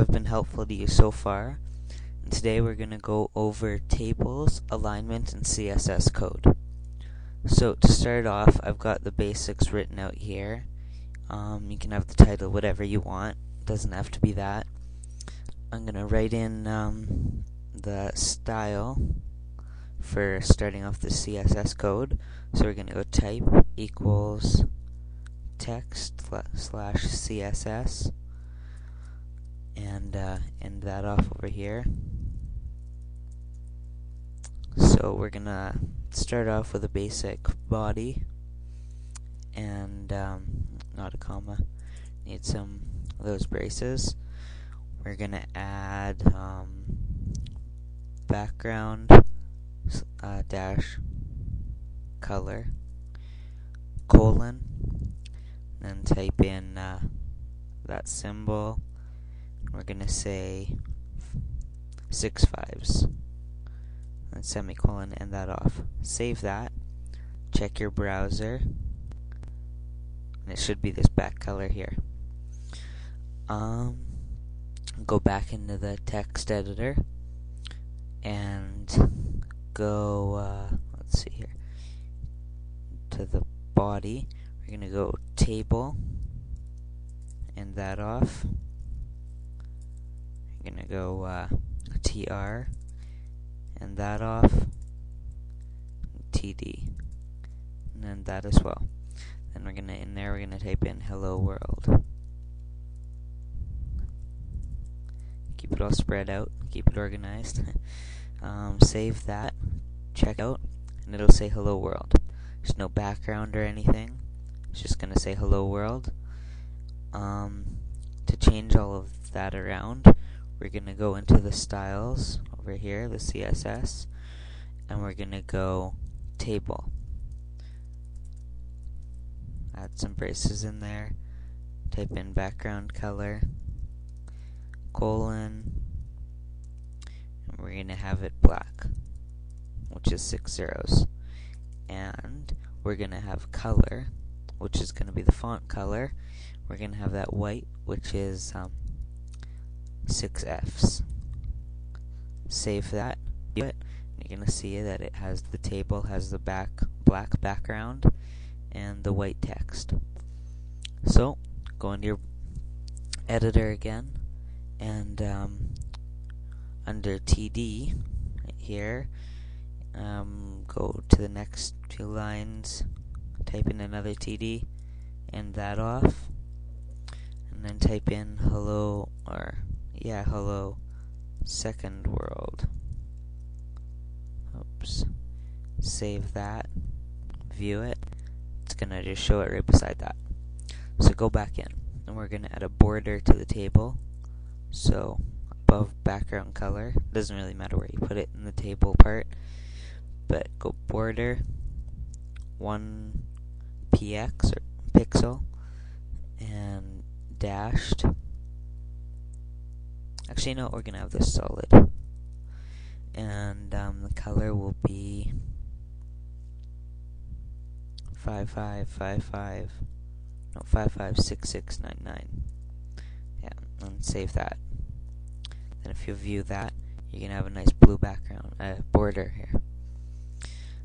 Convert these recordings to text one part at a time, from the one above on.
I've been helpful to you so far. And today we're going to go over tables, alignment, and CSS code. So to start off, I've got the basics written out here. Um, you can have the title whatever you want. It doesn't have to be that. I'm going to write in um, the style for starting off the CSS code. So we're going to go type equals text slash CSS and uh, end that off over here. So we're gonna start off with a basic body and um, not a comma. Need some of those braces. We're gonna add um, background uh, dash color colon and type in uh, that symbol we're going to say six fives and semicolon end that off. Save that. Check your browser. And it should be this back color here. Um, go back into the text editor and go, uh, let's see here, to the body. We're going to go table, end that off. I'm gonna go uh, tr and that off td and then that as well. Then we're gonna in there we're gonna type in hello world. Keep it all spread out keep it organized. Um, save that check out and it'll say hello world. There's no background or anything. It's just gonna say hello world. Um, to change all of that around we're going to go into the styles over here, the CSS, and we're going to go table. Add some braces in there, type in background color, colon, and we're going to have it black, which is six zeros. And we're going to have color, which is going to be the font color. We're going to have that white, which is um, six Fs. Save that. do it, You're gonna see that it has the table has the back black background and the white text. So go into your editor again and um, under TD right here um, go to the next two lines type in another TD and that off and then type in hello or yeah, hello, second world. Oops. Save that, view it. It's gonna just show it right beside that. So go back in, and we're gonna add a border to the table. So above background color, doesn't really matter where you put it in the table part, but go border, one px or pixel, and dashed Actually, no, we're gonna have this solid. And um, the color will be 5555, no, 556699. Yeah, and save that. Then if you view that, you can have a nice blue background, uh, border here.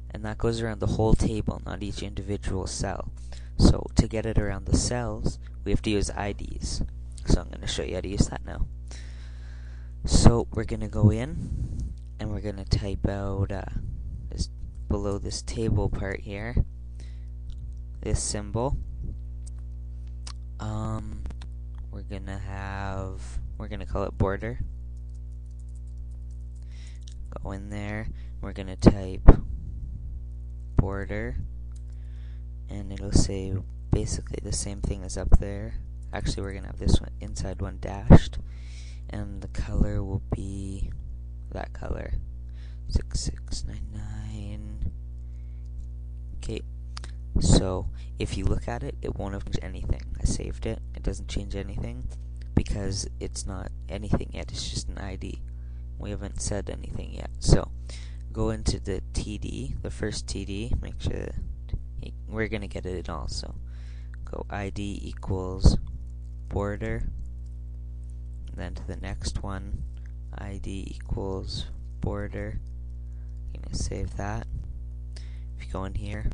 And that goes around the whole table, not each individual cell. So to get it around the cells, we have to use IDs. So I'm going to show you how to use that now. So we're gonna go in and we're gonna type out uh, this below this table part here this symbol. Um, we're gonna have we're gonna call it border. Go in there. We're gonna type border, and it'll say basically the same thing as up there. Actually, we're gonna have this one inside one dashed and the color will be that color. 6699 okay. So if you look at it it won't have changed anything. I saved it. It doesn't change anything because it's not anything yet. It's just an ID we haven't said anything yet. So go into the TD the first TD make sure we're gonna get it also go ID equals border then to the next one, id equals border. I'm going to save that. If you go in here,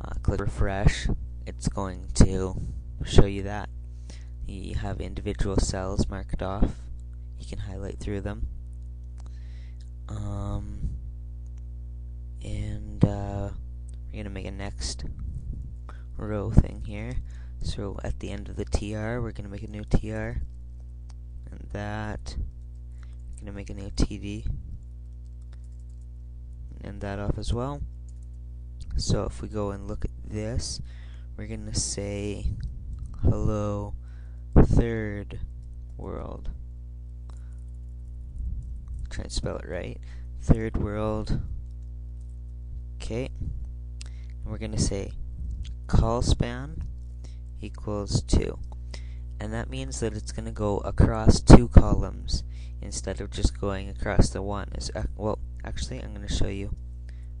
uh, click refresh, it's going to show you that. You have individual cells marked off. You can highlight through them. Um, and uh, we're going to make a next row thing here. So at the end of the TR, we're going to make a new TR. That, I'm to make a new TD. And that off as well. So if we go and look at this, we're going to say hello third world. Try and spell it right. Third world. Okay. And we're going to say colspan equals 2. And that means that it's going to go across two columns instead of just going across the one. Is well, actually, I'm going to show you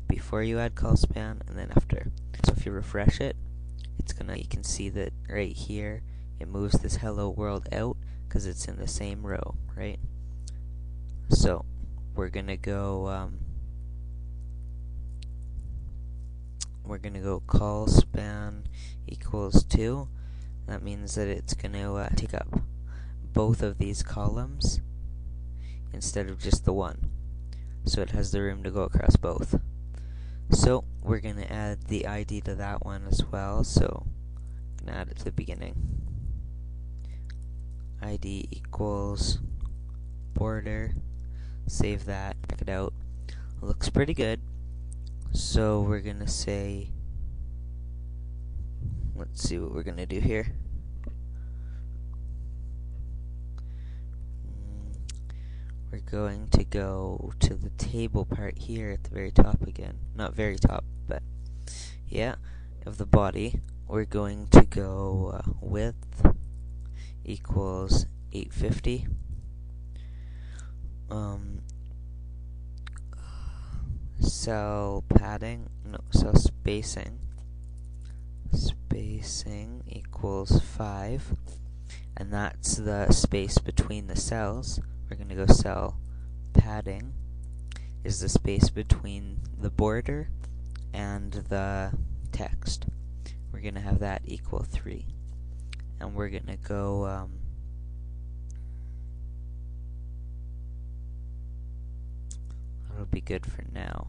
before you add colspan and then after. So if you refresh it, it's gonna. You can see that right here, it moves this hello world out because it's in the same row, right? So we're gonna go. Um, we're gonna go colspan equals two. That means that it's gonna uh, take up both of these columns instead of just the one. So it has the room to go across both. So we're going to add the ID to that one as well. So I'm going to add it to the beginning. ID equals border. Save that. Check it out. Looks pretty good. So we're going to say, let's see what we're going to do here. we're going to go to the table part here at the very top again. Not very top, but yeah, of the body. We're going to go uh, width equals 850. Um, cell padding, no, cell spacing. Spacing equals 5, and that's the space between the cells we're going to go cell padding is the space between the border and the text. We're going to have that equal 3. And we're going to go um, that'll be good for now.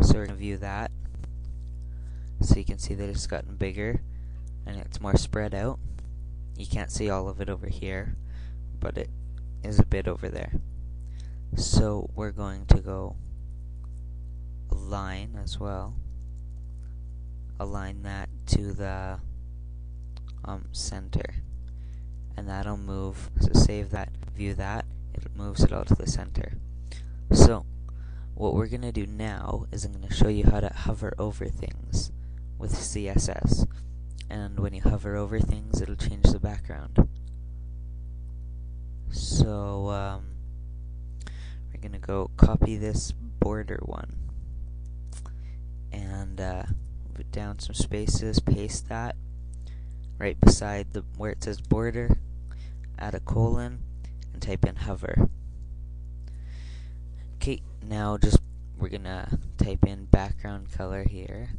So we're going to view that so you can see that it's gotten bigger and it's more spread out. You can't see all of it over here, but it is a bit over there. So we're going to go align as well. Align that to the um, center. And that'll move, so save that, view that, it moves it all to the center. So, what we're going to do now is I'm going to show you how to hover over things with CSS. And when you hover over things, it'll change the background. So, um, we're going to go copy this border one. And, uh, move it down some spaces, paste that right beside the where it says border, add a colon, and type in hover. Okay, now just we're gonna type in background color here.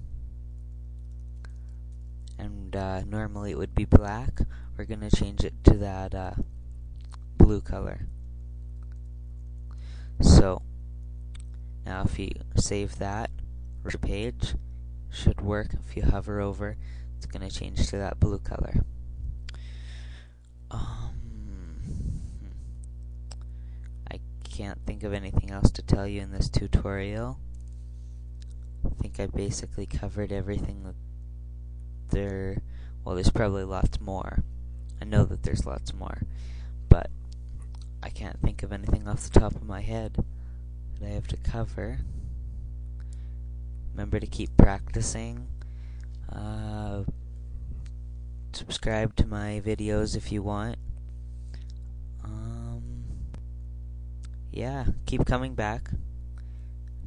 And uh, normally it would be black. We're gonna change it to that uh, blue color. So, now if you save that, page should work. If you hover over, it's going to change to that blue color. Um, I can't think of anything else to tell you in this tutorial. I think I basically covered everything that there, well there's probably lots more. I know that there's lots more, but I can't think of anything off the top of my head that I have to cover. Remember to keep practicing. Uh, subscribe to my videos if you want. Um, yeah, keep coming back.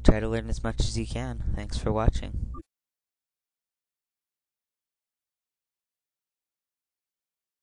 Try to learn as much as you can. Thanks for watching.